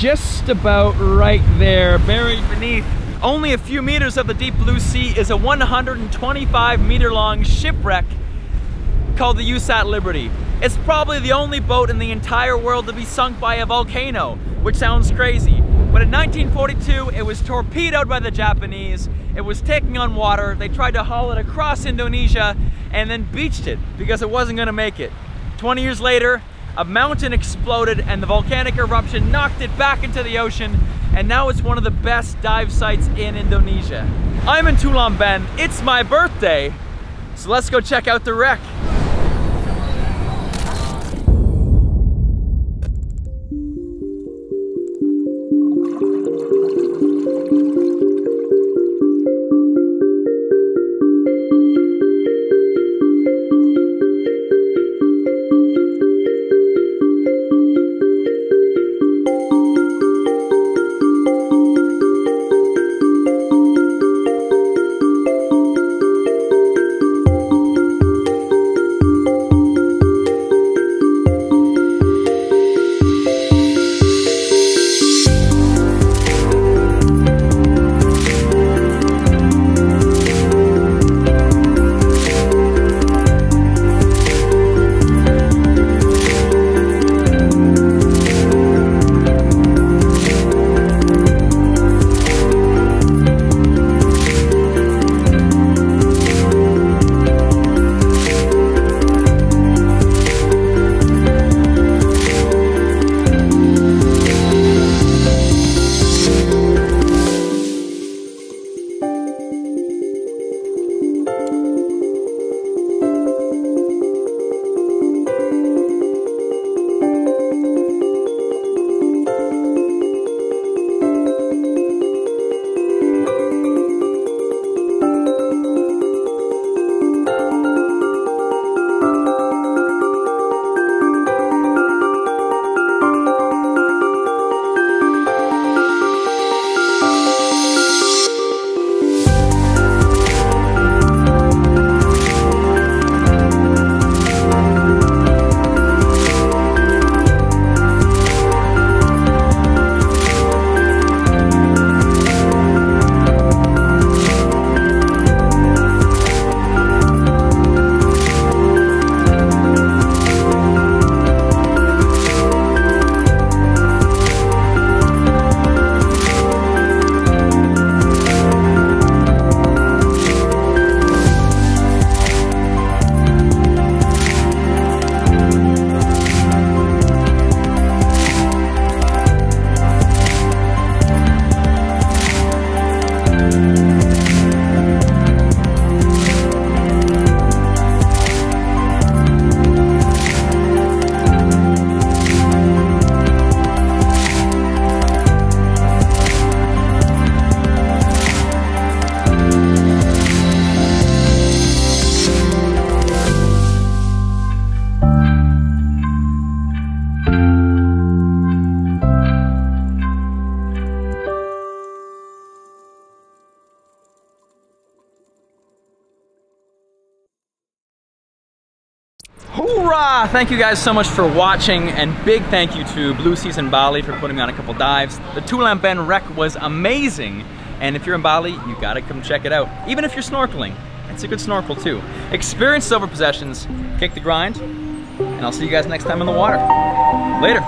just about right there, buried beneath only a few meters of the deep blue sea is a 125 meter long shipwreck called the USAT Liberty. It's probably the only boat in the entire world to be sunk by a volcano, which sounds crazy. But in 1942, it was torpedoed by the Japanese. It was taking on water. They tried to haul it across Indonesia and then beached it because it wasn't gonna make it. 20 years later, a mountain exploded and the volcanic eruption knocked it back into the ocean and now it's one of the best dive sites in Indonesia. I'm in Tulamben, it's my birthday, so let's go check out the wreck. Hoorah! Thank you guys so much for watching and big thank you to Blue Season Bali for putting me on a couple dives. The Tulamben wreck was amazing and if you're in Bali, you gotta come check it out. Even if you're snorkeling, it's a good snorkel too. Experience silver possessions, kick the grind, and I'll see you guys next time in the water. Later.